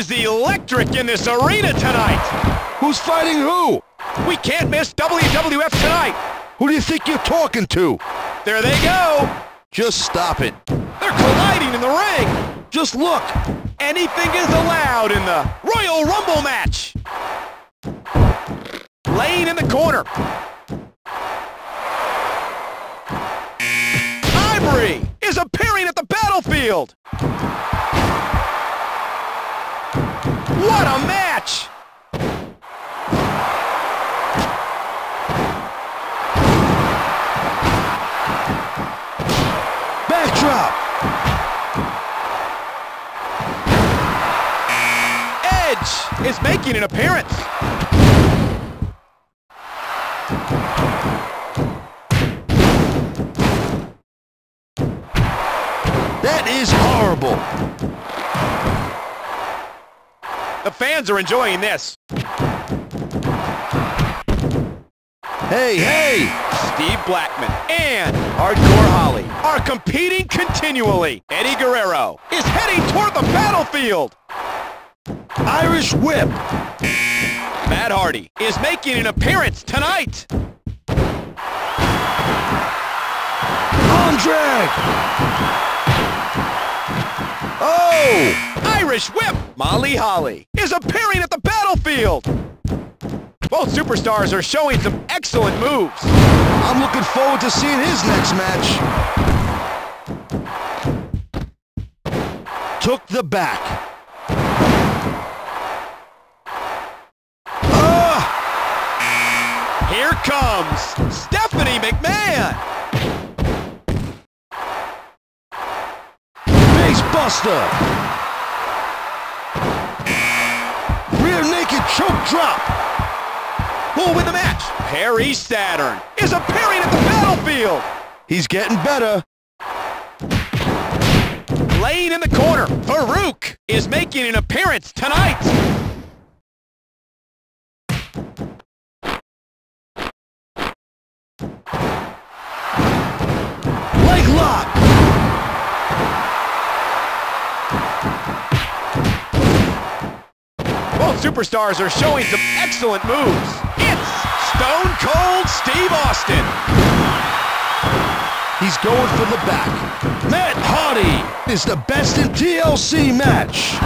is the electric in this arena tonight. Who's fighting who? We can't miss WWF tonight. Who do you think you're talking to? There they go. Just stop it. They're colliding in the ring. Just look. Anything is allowed in the Royal Rumble match. Lane in the corner. Ivory is appearing at the battlefield. What a match! Backdrop. Edge is making an appearance. That is horrible. The fans are enjoying this. Hey, hey. Steve Blackman and Hardcore Holly are competing continually. Eddie Guerrero is heading toward the battlefield. Irish whip. Matt Hardy is making an appearance tonight. Drag. Oh! Irish Whip, Molly Holly, is appearing at the battlefield. Both superstars are showing some excellent moves. I'm looking forward to seeing his next match. Took the back. Ah! Here comes Stephanie McMahon. Face Choke drop. Who will win the match? Perry Saturn is appearing at the battlefield. He's getting better. Lane in the corner. Faarooq is making an appearance tonight. Superstars are showing some excellent moves. It's Stone Cold Steve Austin. He's going for the back. Matt Hardy is the best in TLC match.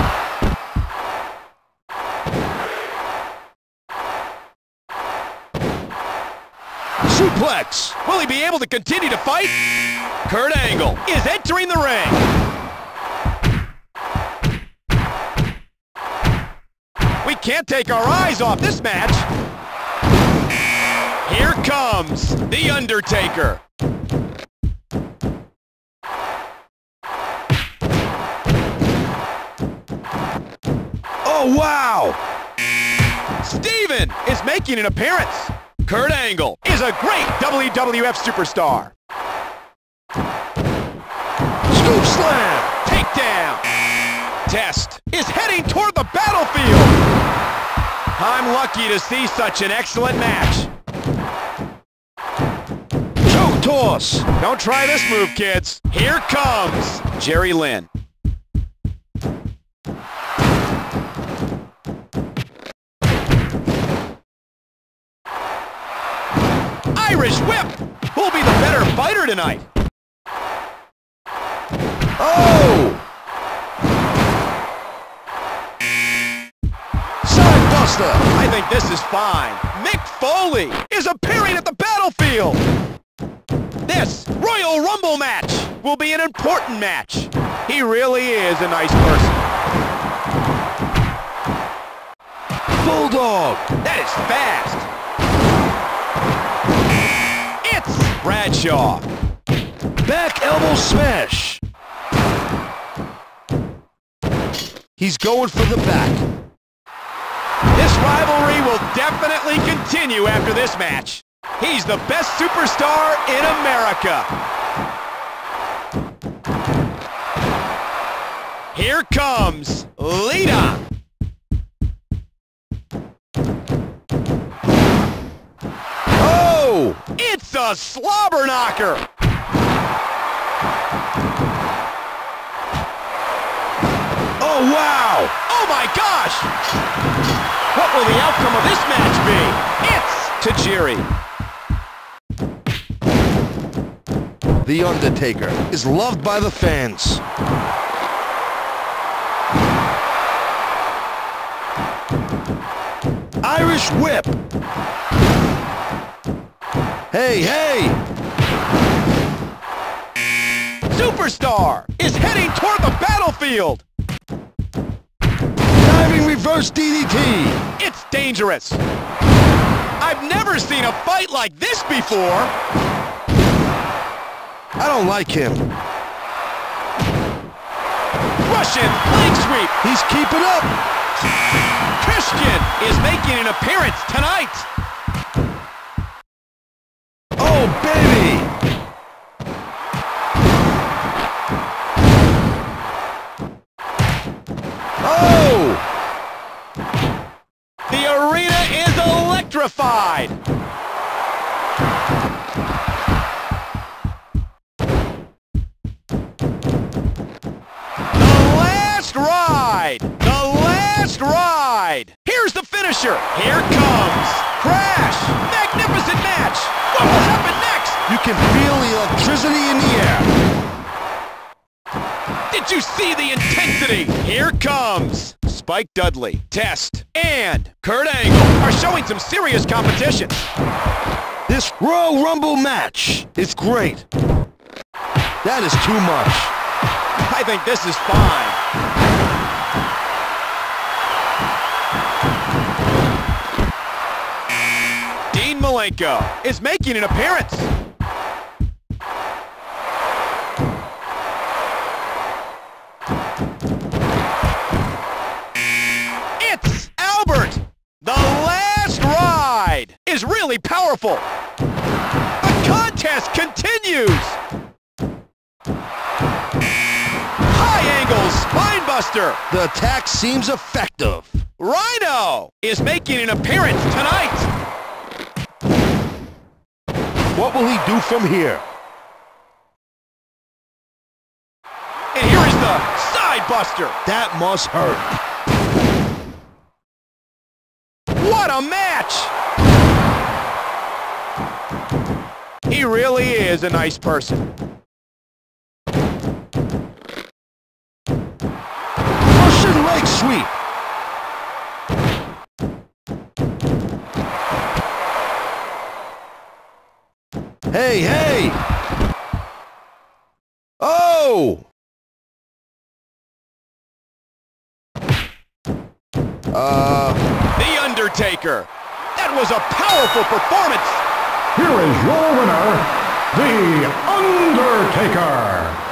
Suplex. Will he be able to continue to fight? Kurt Angle is entering the ring. We can't take our eyes off this match. Here comes The Undertaker. Oh, wow. Steven is making an appearance. Kurt Angle is a great WWF superstar. Scoop slam. Takedown. Test is heading toward the battlefield. I'm lucky to see such an excellent match. Choke toss. Don't try this move, kids. Here comes Jerry Lynn. Irish whip. Who'll be the better fighter tonight? Oh! I think this is fine. Mick Foley is appearing at the battlefield. This Royal Rumble match will be an important match. He really is a nice person. Bulldog. That is fast. It's Bradshaw. Back elbow smash. He's going for the back. Rivalry will definitely continue after this match. He's the best superstar in America. Here comes Lita. Oh! It's a slobber knocker. Oh, wow! Oh my gosh! Will the outcome of this match be? It's Tajiri. The Undertaker is loved by the fans. Irish Whip. Hey, hey! Superstar is heading toward the battlefield. Diving reverse DDT. It's dangerous. I've never seen a fight like this before. I don't like him. Russian leg sweep. He's keeping up. Christian is making an appearance tonight. Oh, baby! Here comes. Crash. Magnificent match. What will happen next? You can feel the electricity in the air. Did you see the intensity? Here comes Spike Dudley, Test, and Kurt Angle are showing some serious competition. This Royal Rumble match is great. That is too much. I think this is fine. Malenko is making an appearance. It's Albert! The last ride is really powerful. The contest continues. High angle spine buster. The attack seems effective. Rhino is making an appearance tonight. What will he do from here? And here is the side buster. That must hurt. What a match! He really is a nice person. Russian leg sweep. Hey, hey! Oh! Uh, The Undertaker. That was a powerful performance. Here is your winner, The Undertaker.